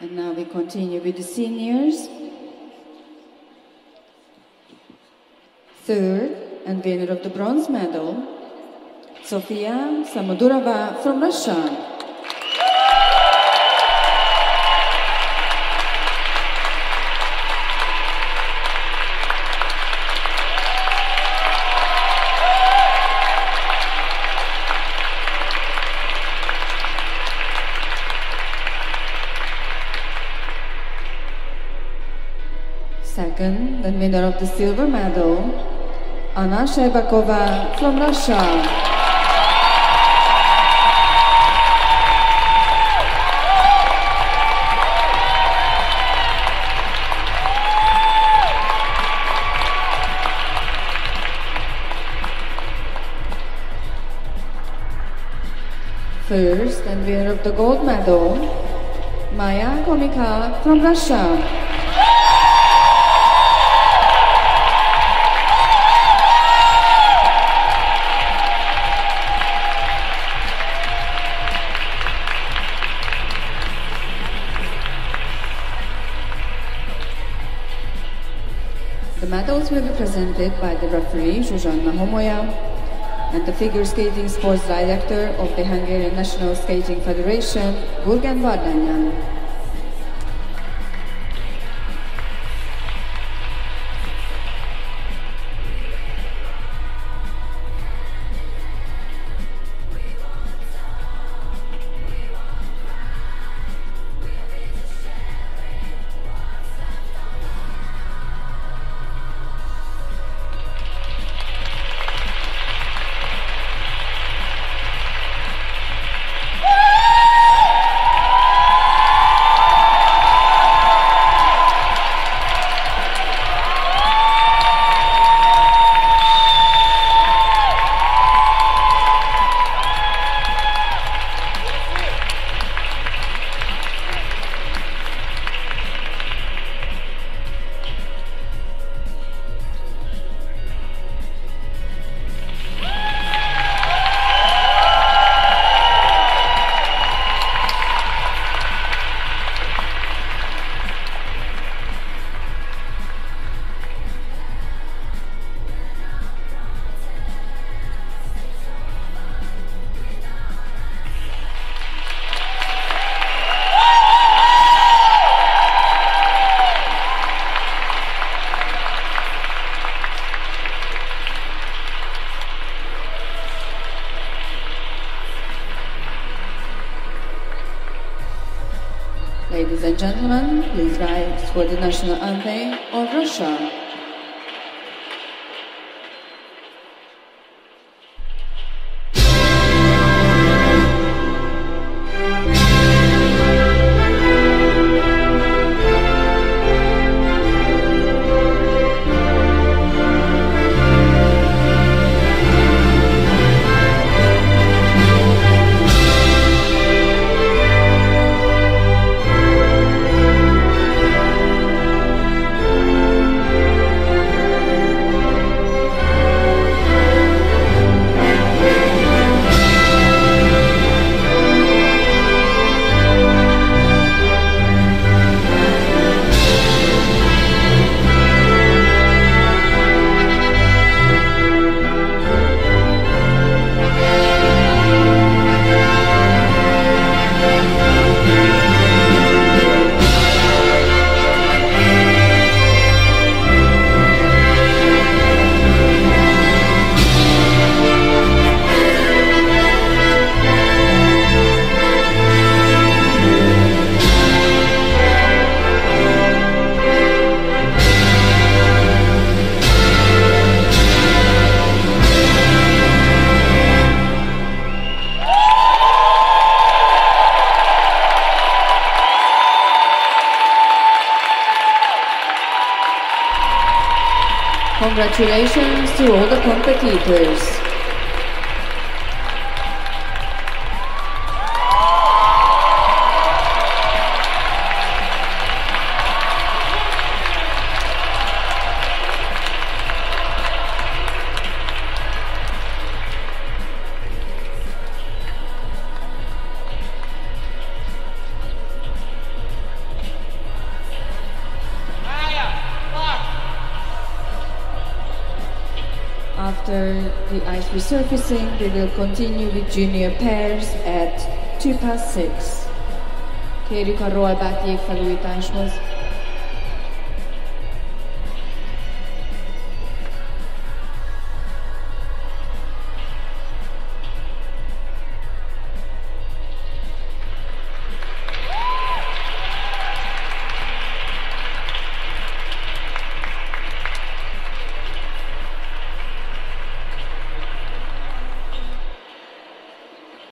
And now we continue with the seniors. Third and winner of the bronze medal, Sofia Samodurova from Russia. Second, the winner of the silver medal, Anna Shcherbakova from Russia. First and winner of the gold medal, Maiia Khromykh from Russia. The medals will be presented by the referee Zsuzsanna Homoya and the figure skating sports director of the Hungarian National Skating Federation, Gurgen Vardanyan. And gentlemen, please rise for the national anthem of Russia. Congratulations to all the competitors. After the ice resurfacing, we will continue with junior pairs at 2 past 6. Kérjük a rolbát jégfelújításhoz.